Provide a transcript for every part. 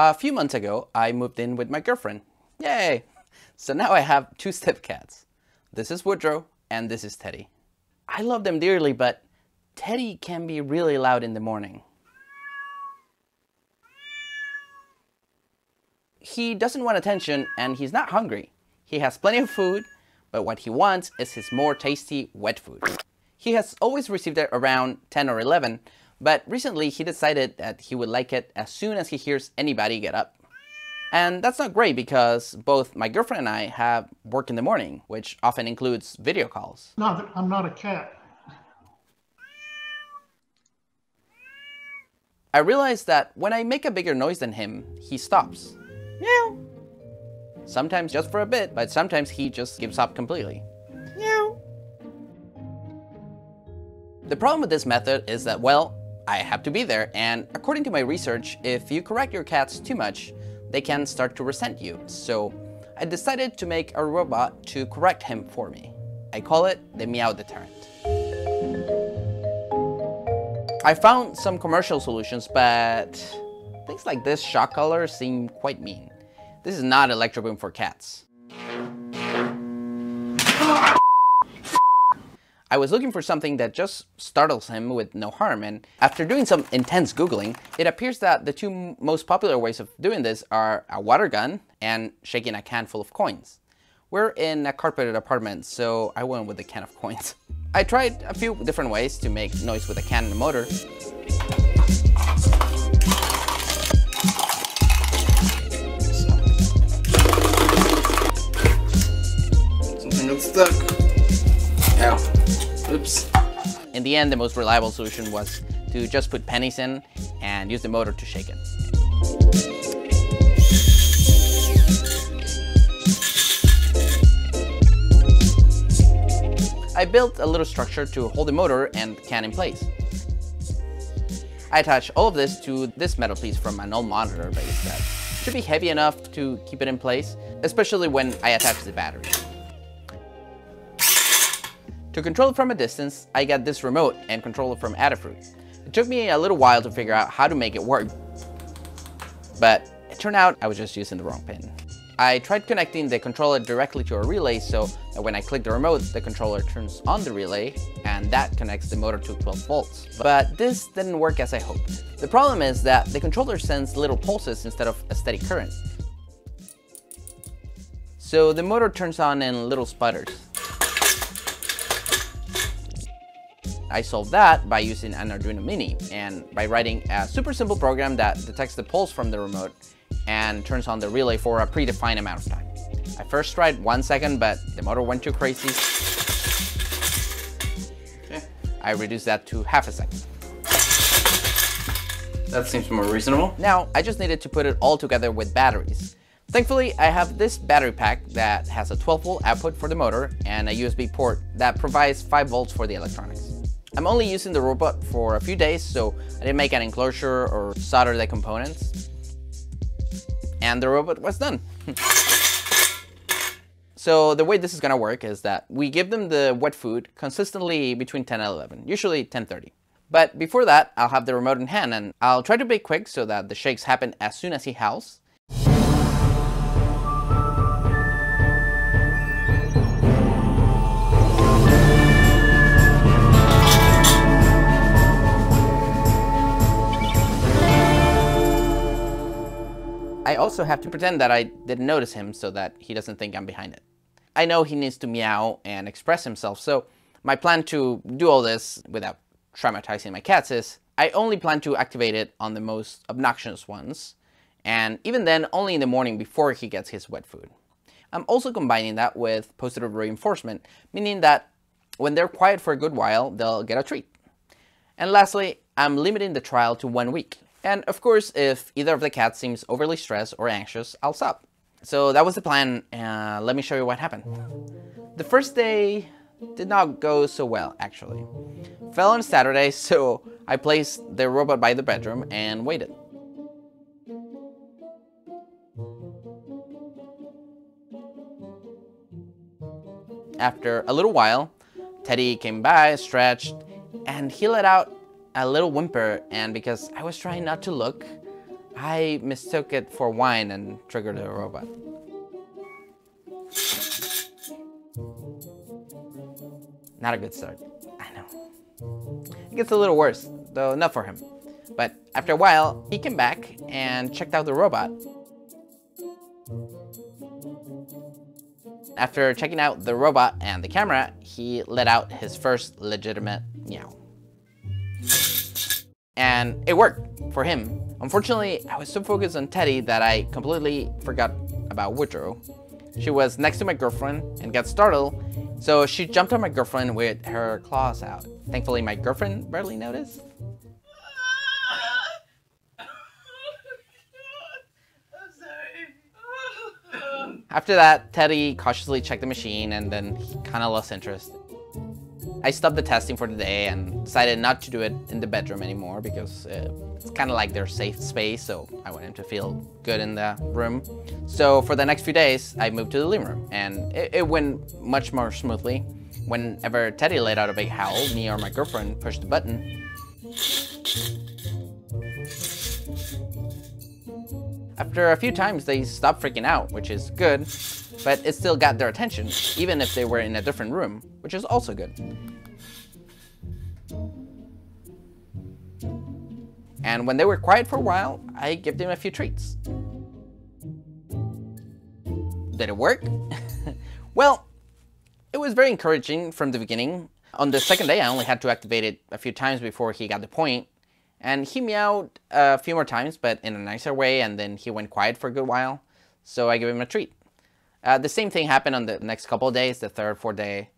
A few months ago, I moved in with my girlfriend. Yay! So now I have two step cats. This is Woodrow, and this is Teddy. I love them dearly, but Teddy can be really loud in the morning. He doesn't want attention, and he's not hungry. He has plenty of food, but what he wants is his more tasty wet food. He has always received it around 10 or 11, but recently he decided that he would like it as soon as he hears anybody get up. And that's not great because both my girlfriend and I have work in the morning, which often includes video calls. No, I'm not a cat. I realize that when I make a bigger noise than him, he stops. Meow. Sometimes just for a bit, but sometimes he just gives up completely. Meow. The problem with this method is that, well, I have to be there, and according to my research, if you correct your cats too much, they can start to resent you. So I decided to make a robot to correct him for me. I call it the Meow Deterrent. I found some commercial solutions, but things like this shock collar seem quite mean. This is not Electro Boom for cats. I was looking for something that just startles him with no harm, and after doing some intense Googling, it appears that the two most popular ways of doing this are a water gun and shaking a can full of coins. We're in a carpeted apartment, so I went with a can of coins. I tried a few different ways to make noise with a can and a motor. Something got stuck. Oops. In the end, the most reliable solution was to just put pennies in and use the motor to shake it. I built a little structure to hold the motor and can in place. I attached all of this to this metal piece from an old monitor base that uh, should be heavy enough to keep it in place, especially when I attach the battery. To control it from a distance, I got this remote and control it from Adafruit. It took me a little while to figure out how to make it work, but it turned out I was just using the wrong pin. I tried connecting the controller directly to a relay so that when I click the remote, the controller turns on the relay and that connects the motor to 12 volts. But this didn't work as I hoped. The problem is that the controller sends little pulses instead of a steady current. So the motor turns on in little sputters. I solved that by using an Arduino Mini and by writing a super simple program that detects the pulse from the remote and turns on the relay for a predefined amount of time. I first tried one second, but the motor went too crazy. Okay. I reduced that to half a second. That seems more reasonable. Now, I just needed to put it all together with batteries. Thankfully, I have this battery pack that has a 12 volt output for the motor and a USB port that provides 5 volts for the electronics. I'm only using the robot for a few days, so I didn't make an enclosure or solder the components. And the robot was done. so the way this is gonna work is that we give them the wet food consistently between 10 and 11, usually 10.30. But before that, I'll have the remote in hand and I'll try to be quick so that the shakes happen as soon as he howls. I also have to pretend that I didn't notice him so that he doesn't think I'm behind it. I know he needs to meow and express himself, so my plan to do all this without traumatizing my cats is I only plan to activate it on the most obnoxious ones, and even then only in the morning before he gets his wet food. I'm also combining that with positive reinforcement, meaning that when they're quiet for a good while, they'll get a treat. And lastly, I'm limiting the trial to one week. And of course, if either of the cats seems overly stressed or anxious, I'll stop. So that was the plan. Uh, let me show you what happened. The first day did not go so well, actually. Fell on Saturday, so I placed the robot by the bedroom and waited. After a little while, Teddy came by, stretched, and he let out a little whimper and because I was trying not to look, I mistook it for whine and triggered the robot. Not a good start. I know. It gets a little worse, though not for him. But after a while, he came back and checked out the robot. After checking out the robot and the camera, he let out his first legitimate meow. And it worked for him. Unfortunately, I was so focused on Teddy that I completely forgot about Woodrow. She was next to my girlfriend and got startled, so she jumped on my girlfriend with her claws out. Thankfully, my girlfriend barely noticed. After that, Teddy cautiously checked the machine and then he kind of lost interest. I stopped the testing for the day and decided not to do it in the bedroom anymore because uh, it's kind of like their safe space, so I want him to feel good in the room. So for the next few days, I moved to the living room and it, it went much more smoothly. Whenever Teddy let out a big howl, me or my girlfriend pushed the button. After a few times, they stopped freaking out, which is good, but it still got their attention, even if they were in a different room, which is also good. And when they were quiet for a while, I gave them a few treats. Did it work? well, it was very encouraging from the beginning. On the second day, I only had to activate it a few times before he got the point. And he meowed a few more times, but in a nicer way, and then he went quiet for a good while. So I gave him a treat. Uh, the same thing happened on the next couple of days, the third, fourth day.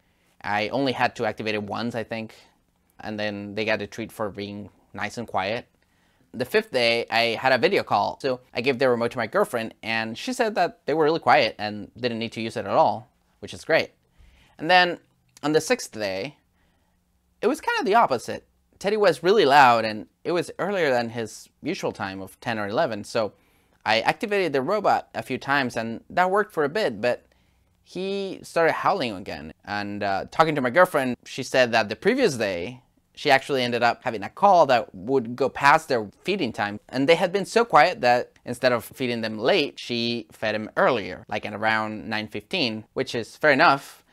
I only had to activate it once, I think. And then they got a treat for being nice and quiet. The fifth day, I had a video call. So I gave the remote to my girlfriend, and she said that they were really quiet and didn't need to use it at all, which is great. And then on the sixth day, it was kind of the opposite. Teddy was really loud, and it was earlier than his usual time of 10 or 11. So I activated the robot a few times, and that worked for a bit, but he started howling again. And uh, talking to my girlfriend, she said that the previous day, she actually ended up having a call that would go past their feeding time. And they had been so quiet that instead of feeding them late, she fed them earlier, like at around 9.15, which is fair enough.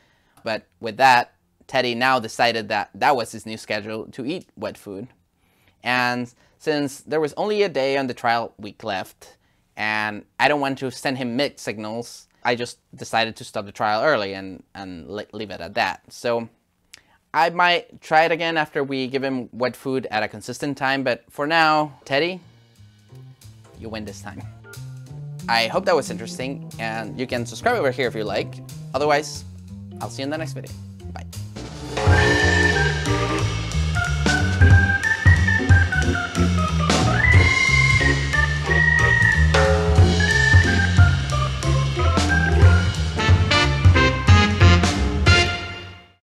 But with that, Teddy now decided that that was his new schedule to eat wet food. And since there was only a day on the trial week left, and I don't want to send him mixed signals, I just decided to stop the trial early and, and leave it at that. So I might try it again after we give him wet food at a consistent time, but for now, Teddy, you win this time. I hope that was interesting, and you can subscribe over here if you like. Otherwise, I'll see you in the next video.